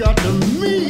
got to meet.